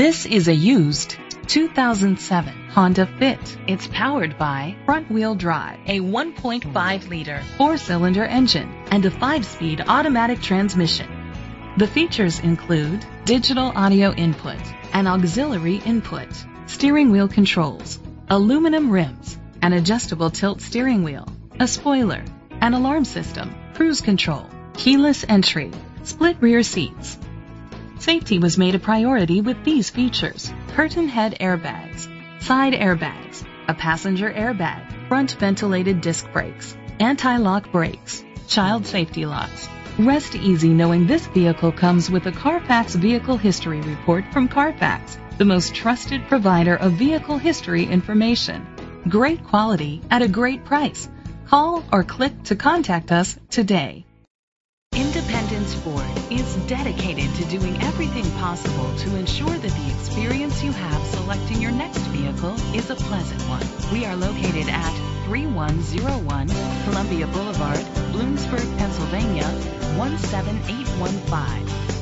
This is a used 2007 Honda Fit. It's powered by front-wheel drive, a 1.5-liter four-cylinder engine, and a five-speed automatic transmission. The features include digital audio input, an auxiliary input, steering wheel controls, aluminum rims, an adjustable tilt steering wheel, a spoiler, an alarm system, cruise control, keyless entry, split rear seats. Safety was made a priority with these features. Curtain head airbags, side airbags, a passenger airbag, front ventilated disc brakes, anti-lock brakes, child safety locks. Rest easy knowing this vehicle comes with a Carfax Vehicle History Report from Carfax, the most trusted provider of vehicle history information. Great quality at a great price. Call or click to contact us today. Independence Ford is dedicated to doing everything possible to ensure that the experience you have selecting your next vehicle is a pleasant one. We are located at 3101 Columbia Boulevard, Bloomsburg, Pennsylvania 17815.